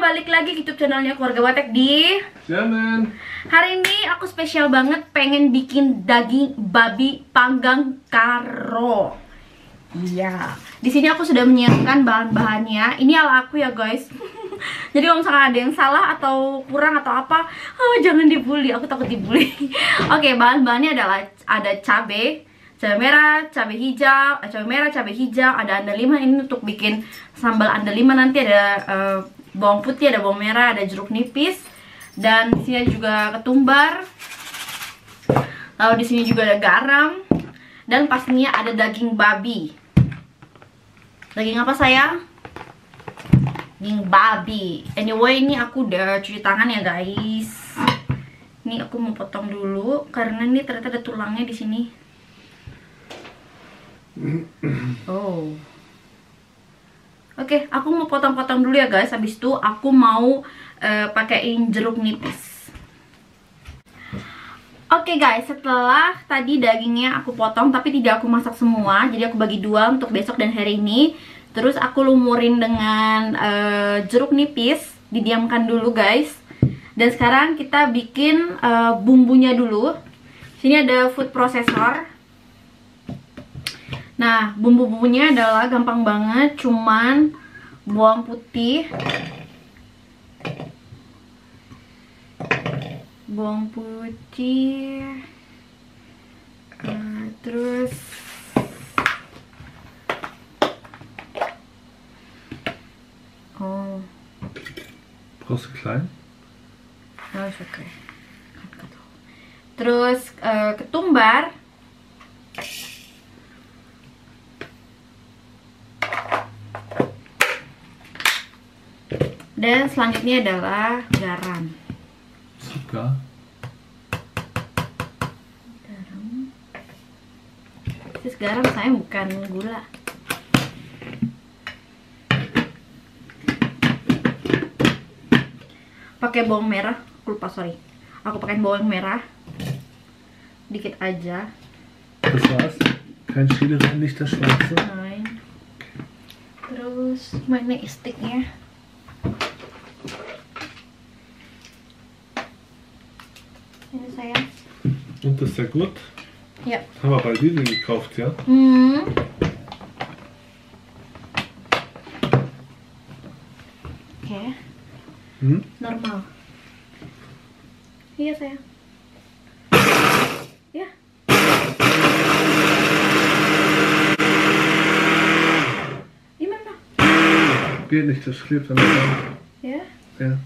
balik lagi ke YouTube channelnya keluarga Watek di Jaman. Hari ini aku spesial banget pengen bikin daging babi panggang karo. Iya. Di sini aku sudah menyiapkan bahan-bahannya. Ini ala aku ya guys. Jadi kalau misalkan ada yang salah atau kurang atau apa, oh, jangan dibully. Aku takut dibully. Oke, bahan-bahannya adalah ada cabai, cabai merah, cabai hijau, eh, cabai merah, cabai hijau, ada andaliman ini untuk bikin sambal andaliman nanti ada eh, bawang putih, ada bawang merah, ada jeruk nipis dan di sini juga ketumbar. Lalu di sini juga ada garam dan pastinya ada daging babi. Daging apa sayang? Daging babi. Anyway, ini aku udah cuci tangan ya guys. Ini aku mau potong dulu karena ini ternyata ada tulangnya di sini. Oh. Oke, aku mau potong-potong dulu ya guys. Habis itu aku mau uh, pakaiin jeruk nipis. Oke guys, setelah tadi dagingnya aku potong tapi tidak aku masak semua, jadi aku bagi dua untuk besok dan hari ini. Terus aku lumurin dengan uh, jeruk nipis, didiamkan dulu guys. Dan sekarang kita bikin uh, bumbunya dulu. Sini ada food processor. Nah, bumbu-bumbunya adalah gampang banget, cuman bawang putih, bawang putih, uh, terus oh, Brauchst du klein? oh okay. Terus uh, ketumbar. Dan selanjutnya adalah garam. Zucker. Garam. Terus garam saya bukan gula. Pakai bawang merah, aku lupa sorry. Aku pakai bawang merah. Dikit aja. Das war's. Kein Chili rein, nicht das Schwarze. Nein. Terus mana sticknya? Ist ja gut. Ja. Haben wir bei Lidl gekauft, ja? Hmm. Oke, Hm? normal. Iya sayang. Ya. Gimana? Geht nicht, das klebt an der. Ya. Ja.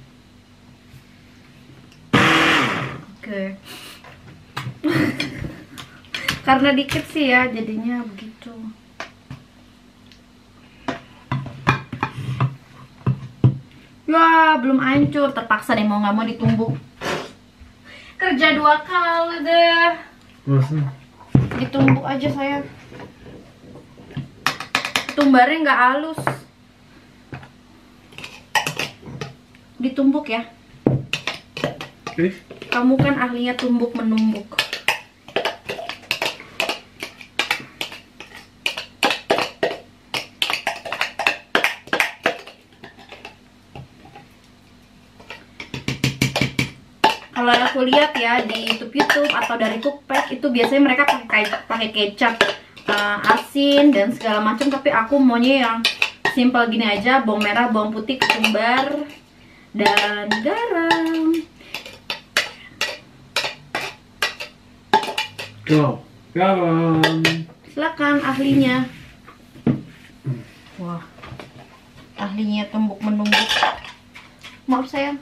Oke. Karena dikit sih ya, jadinya begitu. Wah, belum hancur. Terpaksa deh mau nggak mau ditumbuk. Kerja dua kali deh. Ditumbuk aja saya. Tumbarnya nggak halus. Ditumbuk ya. Kamu kan ahlinya tumbuk menumbuk. Aku lihat ya di YouTube YouTube atau dari cookpack itu biasanya mereka pakai pakai kecap uh, asin dan segala macam tapi aku maunya yang simple gini aja bawang merah bawang putih ketumbar dan garam Genau. Garam. Silakan ahlinya. Wah. Ahlinya tumbuk menumbuk. Maaf sayang.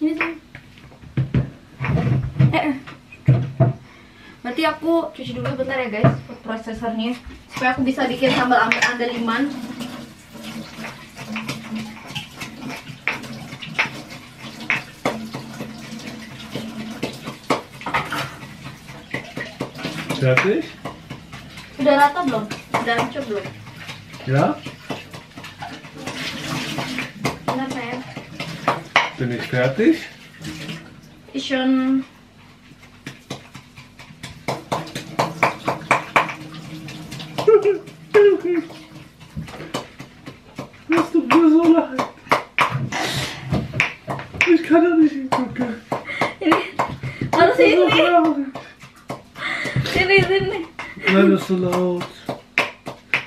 sini eh, eh. berarti aku cuci dulu bentar ya guys prosesornya supaya aku bisa bikin sambal andaliman Fertig? Udah rata belum? sudah hancur belum? Ya. Bin ich fertig? Ist schon Das tut mir so leid. Ich kann da nicht hingucken. Das ist so sini Nein, das ist so laut.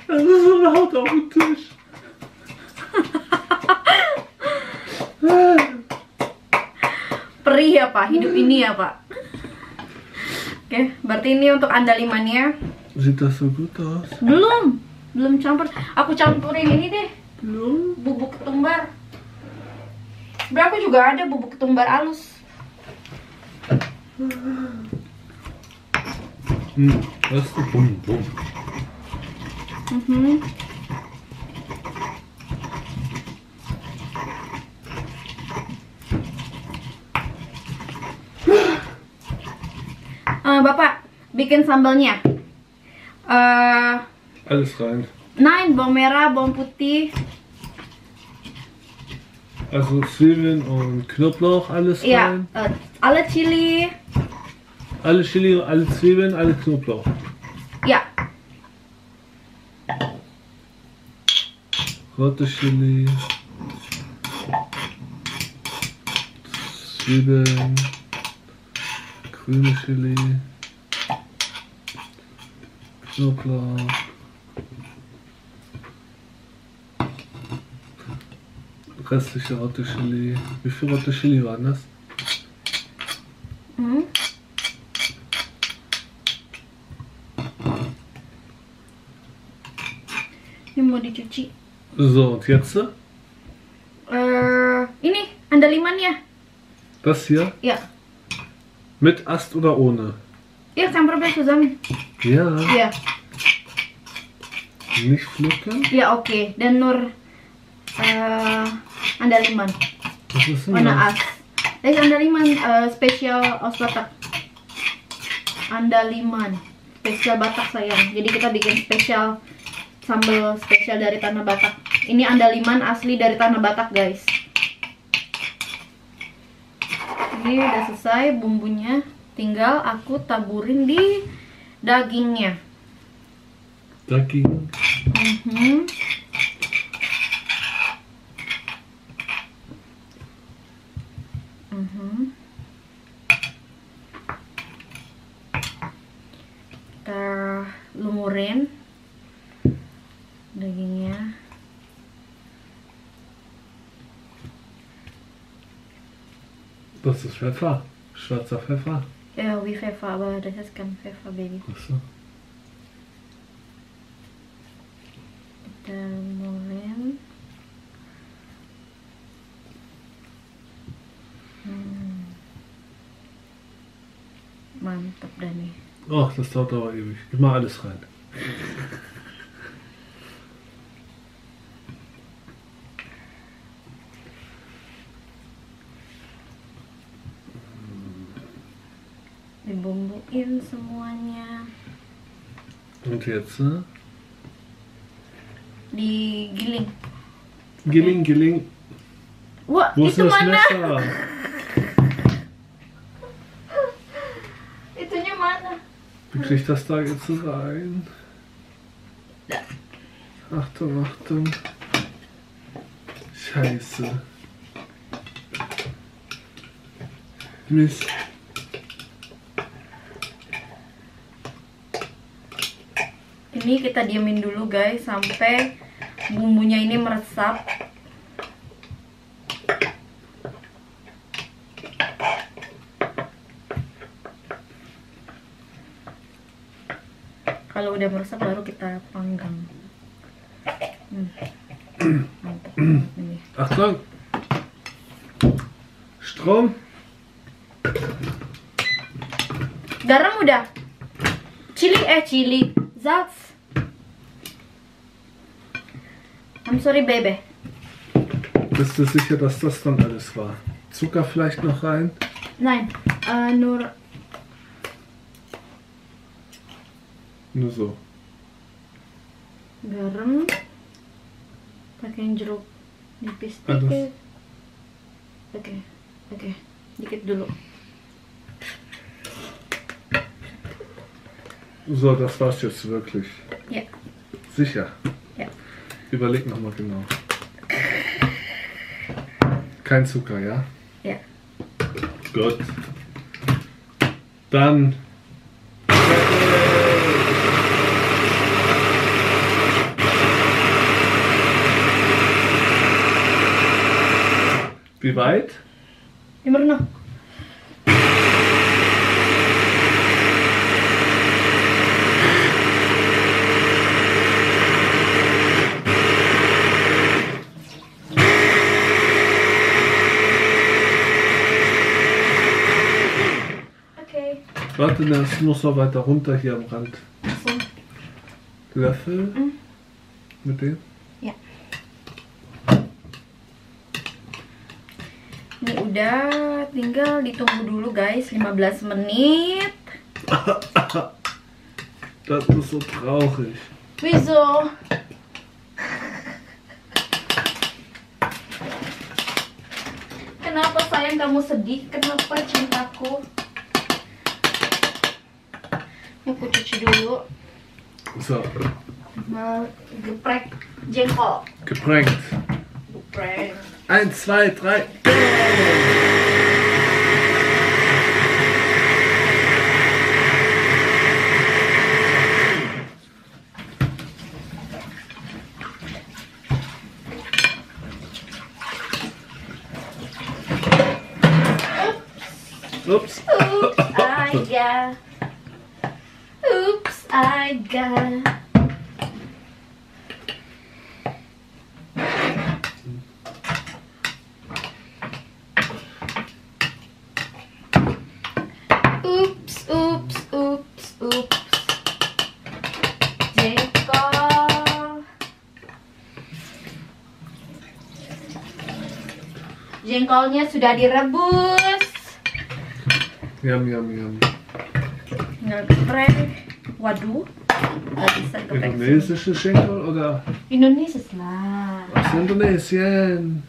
Das ist so laut auf dem Tisch. Pak? Hidup ini ya pak? Oke berarti ini untuk das so gut aus? belum. Belum campur. Aku campurin ini deh. Belum. bubuk ketumbar. Sebenernya aku juga ada bubuk ketumbar halus Hm, das ist bum, bum. Mhm. Eh, Bapak, bikin sambalnya. Eh, Alles rein. nine bawang merah, bawang putih, Also Zwiebeln und Knoblauch, alles ya, rein. eh, alle chili, Alle Chili, alle Zwiebeln, alle Knoblauch. ya, Rote Chili. Zwiebeln. Grüne Chili. Knoblauch. Restliche rote Chili. Wie viel rote Chili waren das? mau dicuci. So, und jetzt Eh, ini andalimannya. das hier Ya, mit Ast oder ohne? Ya campur biar zusammen. Ja, Ya. nicht pflücken. Ya oke, dan Nur eh andaliman, Was ist warna das? as. Guys, andaliman eh, spesial aus Batak. Andaliman, spesial Batak sayang. Jadi kita bikin spesial sambal spesial dari tanah Batak. Ini andaliman asli dari tanah Batak guys. Ini udah selesai bumbunya, tinggal aku taburin di dagingnya. Daging. Mhm. Mhm. Kita lumurin dagingnya. Das ist Pfeffer. Schwarzer Pfeffer. Ja, wie Pfeffer, aber das ist kein Pfeffer, Baby. Achso. Kita lumurin. Hmm. Mantap dah nih. Ach, das dauert aber ewig. Immer alles rein. Dibumbuin semuanya. Und jetzt? Digiling. Giling, Giling. Wah, Wo ist itu mana? Itunya mana? Wie krieg ich das da jetzt rein? Achtung, Achtung. Scheiße. Mist. Ini kita diamin dulu guys sampai bumbunya ini meresap. Kalau udah meresap baru kita panggang. Hmm. Mantap banget ini. Achtung. Strom. Garam udah. Chili eh chili. Salz. I'm sorry baby. Bist du sicher, dass das dann alles war? Zucker vielleicht noch rein? Nein, äh, nur Nur so. garam pakai jeruk nipis dikit oke oke dikit dulu So, das war's jetzt wirklich. ya Sicher. Ja. Überleg nochmal genau. Kein Zucker, ja? ya Gut. Dann. Wie weit? Timur no Warte, das muss noch weiter runter hier am Rand. langsung. Löffel. Mm. Mit dem? Ya. Ini udah, tinggal ditunggu dulu guys, 15 menit. Das ist so traurig. Wieso? Kenapa sayang kamu sedih? Kenapa cintaku? Ini aku cuci dulu. So, Mau geprek jengkol. geprankt. Geprek. Eins, zwei, drei. Ups. Oops, I got. I got. Oops, oops, oops, oops. Jengkol. Jengkolnya sudah direbus. Yum, yum, yum. Tinggal geprek. Wadu. Äh, Indonesische Schenkel oder? Indonesisches, nein. Ah. Aus Indonesien.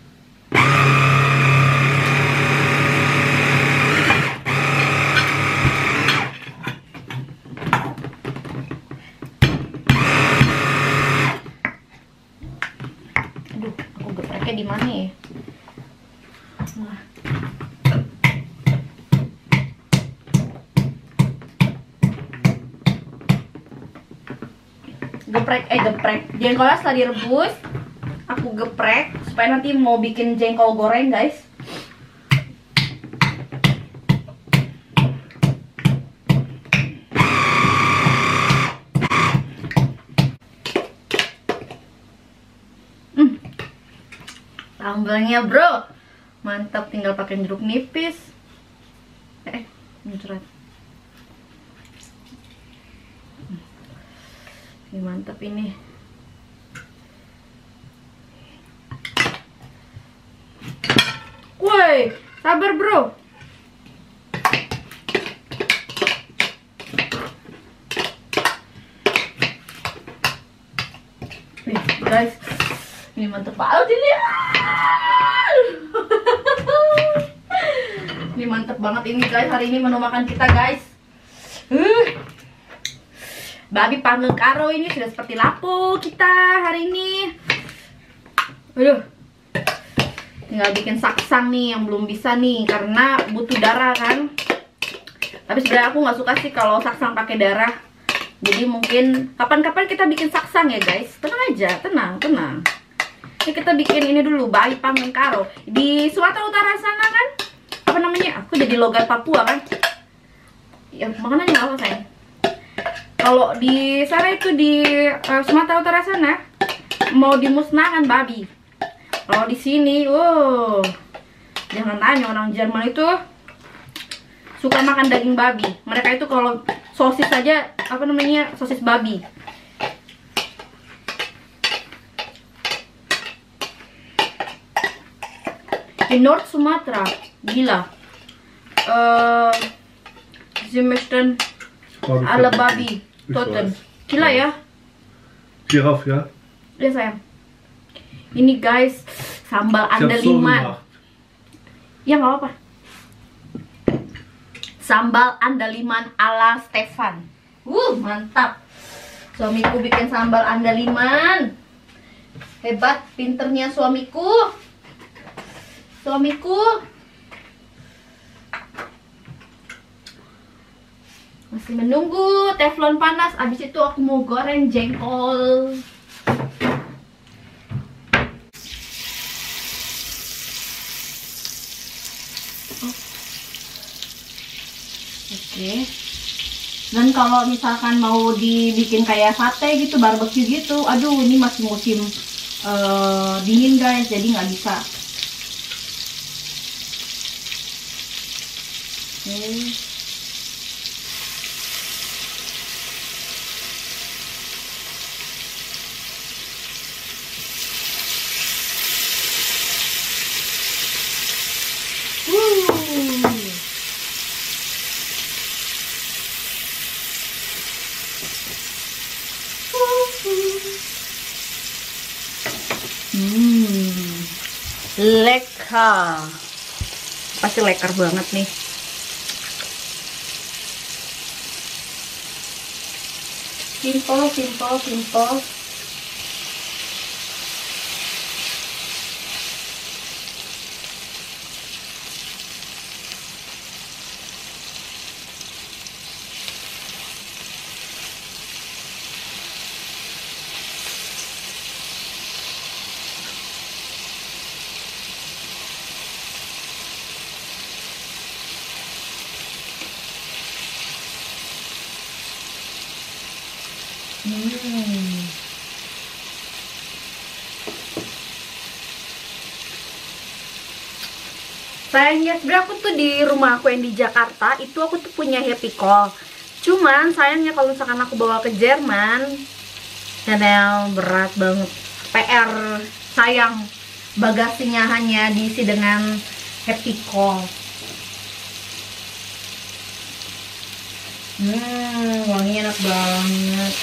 Geprek, eh geprek. Jengkolnya setelah direbus, aku geprek supaya nanti mau bikin jengkol goreng, guys. Sambalnya bro. Mantap tinggal pakai jeruk nipis. Eh, muncrat Ini mantap ini. Woi, sabar bro. Guys. Ini mantep banget ini. Ini mantep banget ini guys. Hari ini menu makan kita guys. Babi panggang karo ini sudah seperti lapo kita hari ini. Aduh. Tinggal bikin saksang nih yang belum bisa nih karena butuh darah kan. Tapi sebenarnya aku nggak suka sih kalau saksang pakai darah. Jadi mungkin kapan-kapan kita bikin saksang ya guys. Tenang aja tenang tenang. Ini kita bikin ini dulu bayi panggang karo. Di Sumatera Utara sana kan? Apa namanya? Aku jadi logat Papua kan? Ya makanannya apa sayang kalau di sana itu di eh, Sumatera Utara sana mau dimusnahkan babi. Kalau di sini wow. Jangan tanya orang Jerman itu suka makan daging babi. Mereka itu kalau sosis saja apa namanya sosis babi. In Nord Sumatra gila. Sie möchten Glaube ich alle vergessen. Babi Weiß. Gila ya. Giraffe, ja? Ya sayang. Ini guys, sambal so andaliman. gemacht. Ya nggak apa-apa. Sambal andaliman ala Stefan. Uh, mantap. Suamiku bikin sambal andaliman. Hebat, pinternya suamiku. Suamiku. Masih menunggu teflon panas. Abis itu aku mau goreng jengkol. Oke. Dan kalau misalkan mau dibikin kayak sate gitu, barbecue gitu, aduh ini masih musim eh, dingin guys, jadi nggak bisa. Oke. Hmm, lekker. Pasti lekker banget nih. Simple, simple, simple. Sayangnya sebenarnya aku tuh di rumah aku yang di Jakarta itu aku tuh punya happy call. Cuman sayangnya kalau misalkan aku bawa ke Jerman, Chanel berat banget. PR sayang bagasinya hanya diisi dengan happy call. Hmm, wanginya enak banget.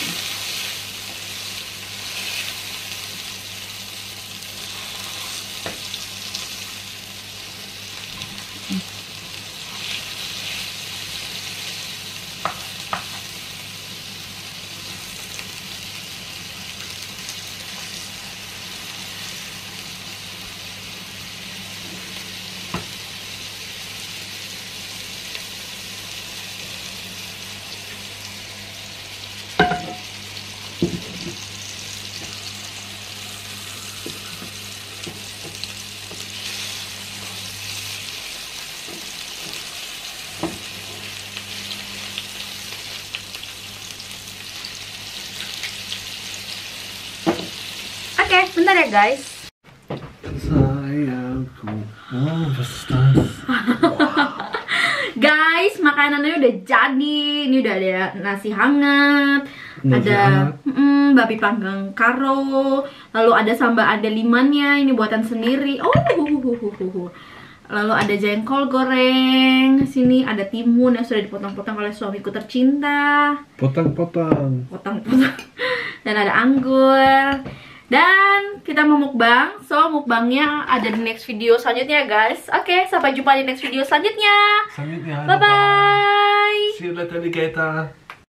Oke, bentar ya guys. Sayangku. Oh? Guys, makanannya udah jadi. Ini udah ada nasi hangat, Nasi ada hangat. mm, babi panggang karo, lalu ada sambal ada limannya, ini buatan sendiri. Oh, huhuhuhuhu. lalu ada jengkol goreng. Sini ada timun yang sudah dipotong-potong oleh suamiku tercinta. Potong-potong. Potong-potong. Dan ada anggur. Dan kita mau mukbang. So, mukbangnya ada di next video selanjutnya, guys. Oke, sampai jumpa di next video selanjutnya. Selanjutnya. Bye bye. See you later.